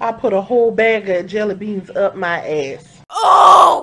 I put a whole bag of jelly beans up my ass. Oh!